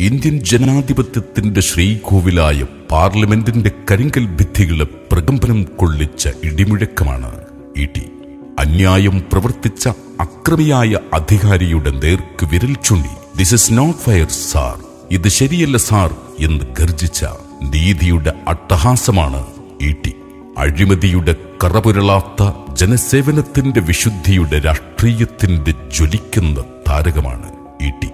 Indian ജനാധിപത്യത്തിന്റെ ശ്രീകോവിലായ പാർലമെന്റിന്റെ കരിങ്കൽ ഭിത്തികളെ പ്രകമ്പനം കൊള്ളിച്ച ഇടിമുഴക്കമാണ് ഇ ടി. അന്യായം പ്രവർത്തിച്ച അക്രമിയായ അധികാരിയുടെ നേർക്ക് വിരൽ ചൂണ്ടി this is not fire sir ഇത് ശരിയല്ല സാർ എന്ന് ഗർജിച്ച നീതിയുടെ അട്ടഹാസമാണ് ഇ ടി. അഴിമതിയുടെ കറപുരളാത്ത ജനസേവനത്തിന്റെ വിശുദ്ധിയുടെ രാഷ്ട്രീയത്തിന്റെ ജ്വലിക്കുന്ന താരകമാണ് ഇ ടി.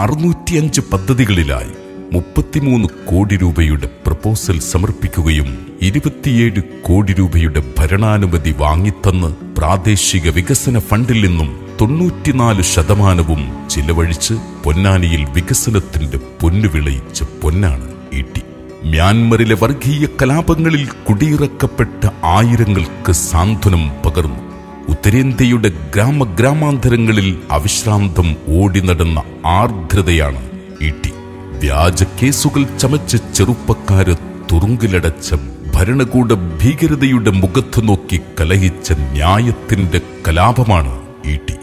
അറുന്നൂറ്റിയഞ്ച് പദ്ധതികളിലായി മുപ്പത്തിമൂന്ന് കോടി രൂപയുടെ പ്രപ്പോസൽ സമർപ്പിക്കുകയും ഇരുപത്തിയേഴ് കോടി രൂപയുടെ ഭരണാനുമതി വാങ്ങിത്തന്ന് പ്രാദേശിക വികസന ഫണ്ടിൽ നിന്നും തൊണ്ണൂറ്റിനാല് ശതമാനവും ചിലവഴിച്ച് പൊന്നാനിയിൽ വികസനത്തിന്റെ പൊന്നു വിളയിച്ച പൊന്നാണ് ഇ ടി. മ്യാൻമറിലെ വർഗീയ കലാപങ്ങളിൽ കുടിയിറക്കപ്പെട്ട ആയിരങ്ങൾക്ക് സാന്ത്വനം പകർന്നു. ഉത്തരേന്ത്യയുടെ ഗ്രാമഗ്രാമാന്തരങ്ങളിൽ അവിശ്രാന്തം ഓടി നടന്ന ആർദ്രതയാണ് ഇ ടി വ്യാജ കേസുകൾ ചമച്ച് ചെറുപ്പക്കാര് തുറുങ്കിലടച്ച ഭരണകൂട ഭീകരതയുടെ മുഖത്ത് നോക്കി കലഹിച്ച ന്യായത്തിന്റെ കലാപമാണ് ഇ ടി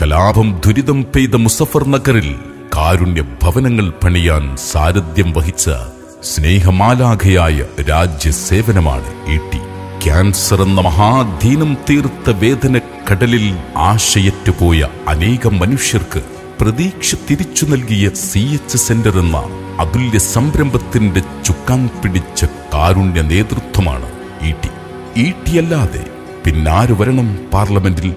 കലാപം ദുരിതം പെയ്ത മുസഫർ നഗറിൽ കാരുണ്യ ഭവനങ്ങൾ പണിയാൻ സാരഥ്യം വഹിച്ച സ്നേഹമാലാഖയായ രാജ്യസേവനമാണ് ഇ ടി ക്യാൻസർ എന്ന മഹാധീനം തീർത്ത വേദന കടലിൽ ആശയറ്റുപോയ അനേകം മനുഷ്യർക്ക് പ്രതീക്ഷ തിരിച്ചു നൽകിയ സി എച്ച് സെന്റർ എന്ന അതുല്യ സംരംഭത്തിന്റെ ചുക്കാൻ പിടിച്ച കാരുണ്യ നേതൃത്വമാണ് ഇ ടി ഇ ടി അല്ലാതെ പിന്നാര് വരണം പാർലമെന്റിൽ